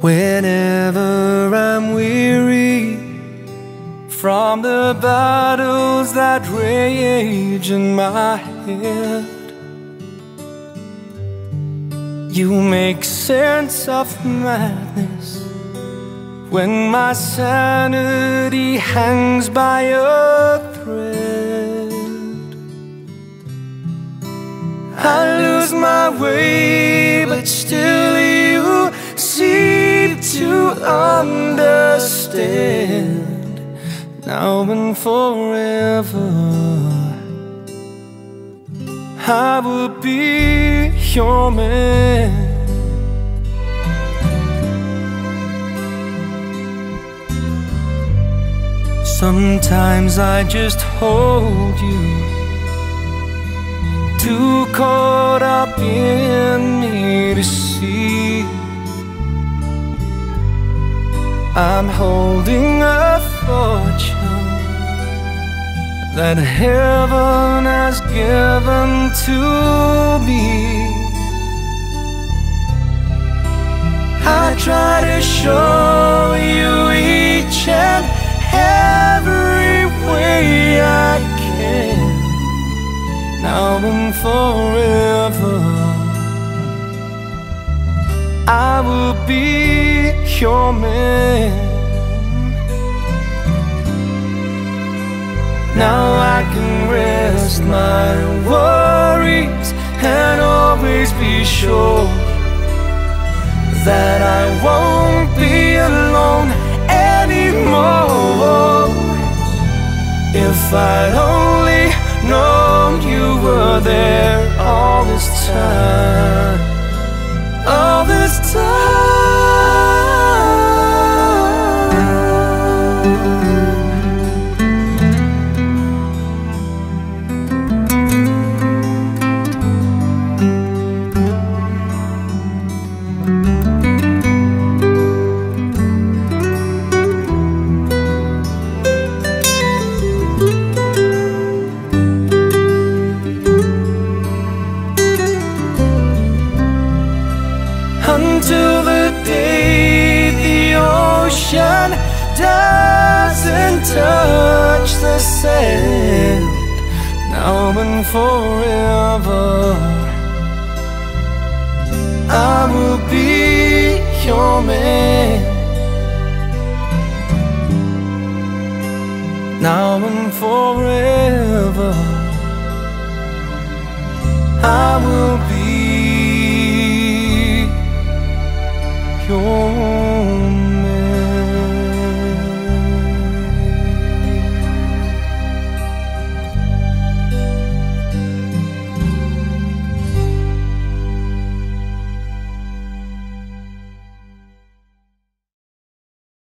Whenever I'm weary from the battles that rage in my head, you make sense of madness when my sanity hangs by a thread. I lose my way, but still to understand now and forever. I will be your man. Sometimes I just hold you Too caught up in me to see I'm holding a fortune That heaven has given to me. I try to show you each and every way I can Now and forever. I will be your man Now I can rest my worries And always be sure That I won't be alone anymore. If I'd only known you were there all this time All this time doesn't touch the sand now and forever. I will be your man now and forever. I will.